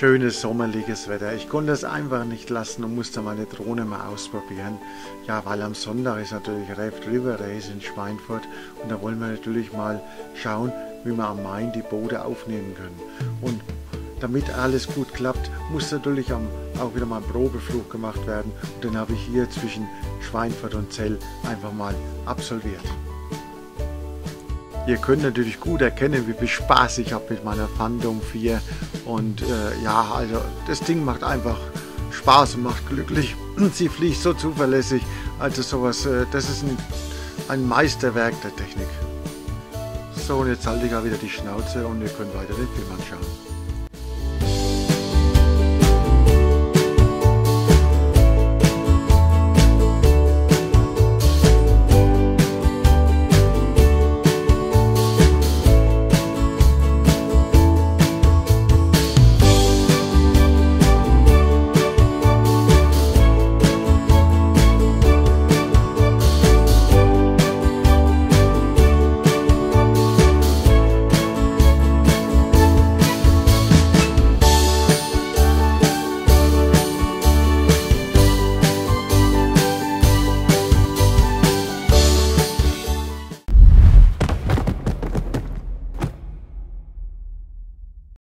schönes sommerliches Wetter. Ich konnte es einfach nicht lassen und musste meine Drohne mal ausprobieren. Ja, weil am Sonntag ist natürlich Raft River Race in Schweinfurt und da wollen wir natürlich mal schauen, wie wir am Main die Boote aufnehmen können. Und damit alles gut klappt, muss natürlich auch wieder mal ein Probeflug gemacht werden und den habe ich hier zwischen Schweinfurt und Zell einfach mal absolviert. Ihr könnt natürlich gut erkennen, wie viel Spaß ich habe mit meiner Phantom 4 und äh, ja, also das Ding macht einfach Spaß und macht glücklich. Sie fliegt so zuverlässig, also sowas, äh, das ist ein, ein Meisterwerk der Technik. So, und jetzt halte ich auch wieder die Schnauze und ihr könnt weiter den Film anschauen.